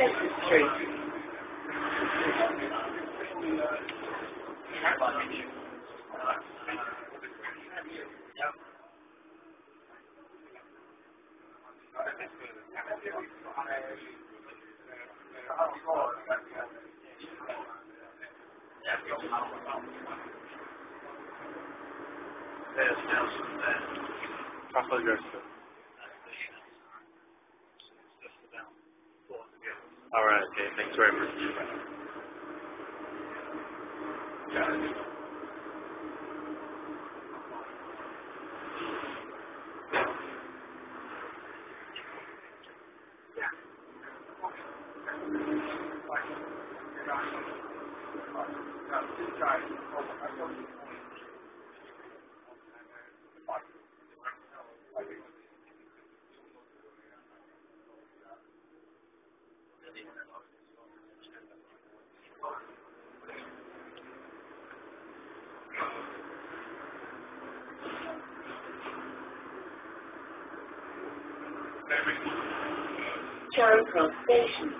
Street. Castle address. Alright, okay, thanks very much. Charing Cross Station.